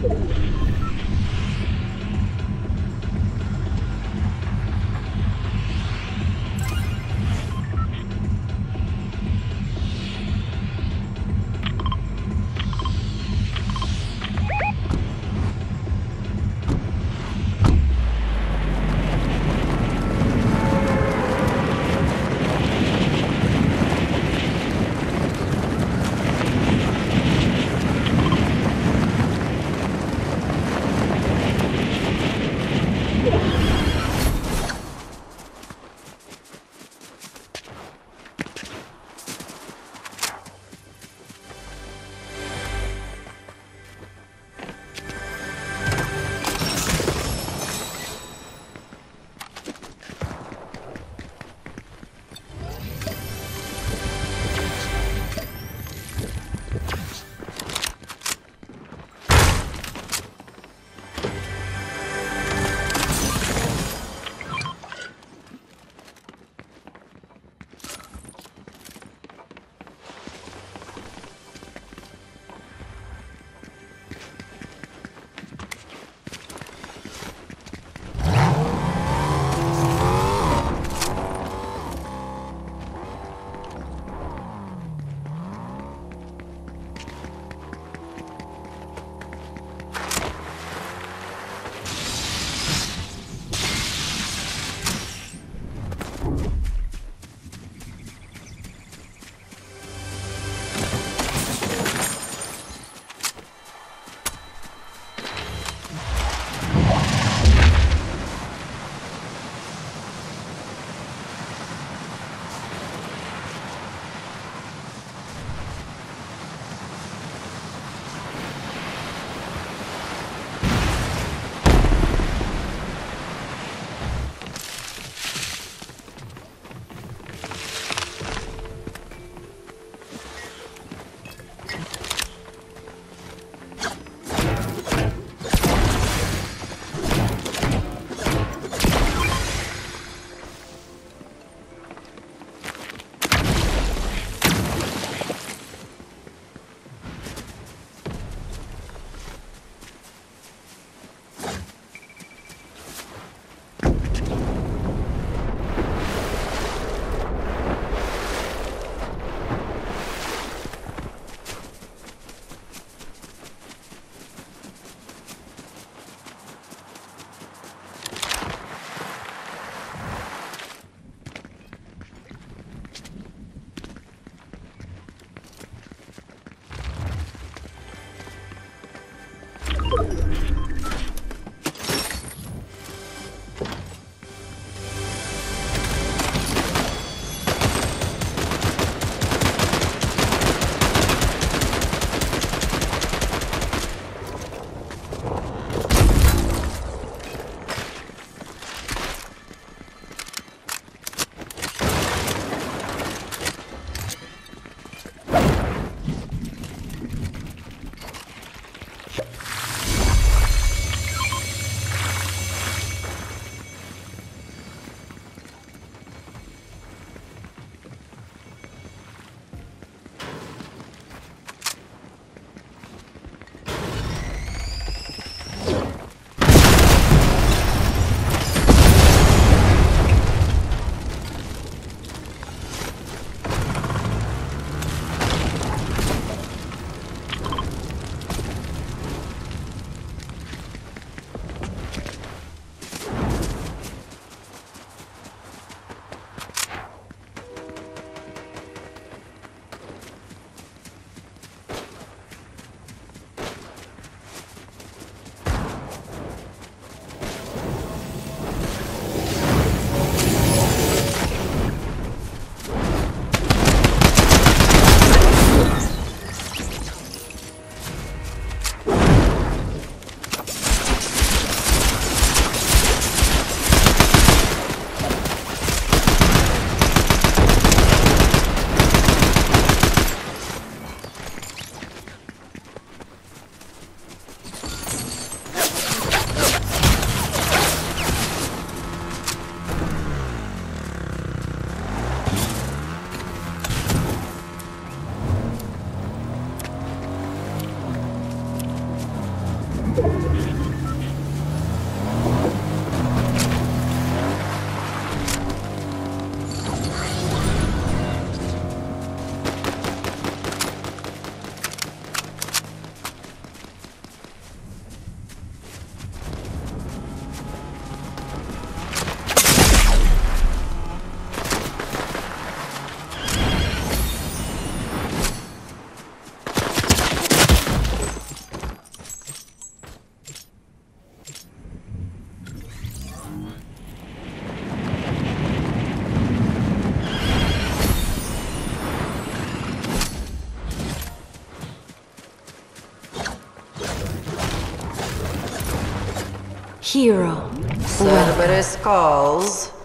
Thank you. Hero. Cerberus calls.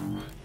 Mm-hmm.